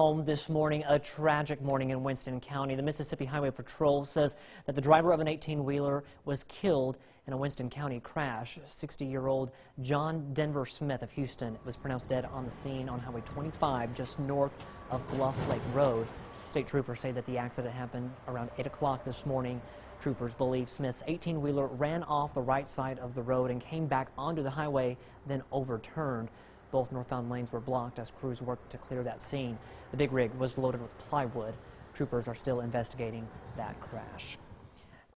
This morning, a tragic morning in Winston County. The Mississippi Highway Patrol says that the driver of an 18-wheeler was killed in a Winston County crash. 60-year-old John Denver Smith of Houston was pronounced dead on the scene on Highway 25 just north of Bluff Lake Road. State troopers say that the accident happened around 8 o'clock this morning. Troopers believe Smith's 18-wheeler ran off the right side of the road and came back onto the highway, then overturned. Both northbound lanes were blocked as crews worked to clear that scene. The big rig was loaded with plywood. Troopers are still investigating that crash.